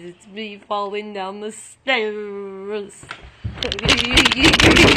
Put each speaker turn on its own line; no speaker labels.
It's me falling down the stairs.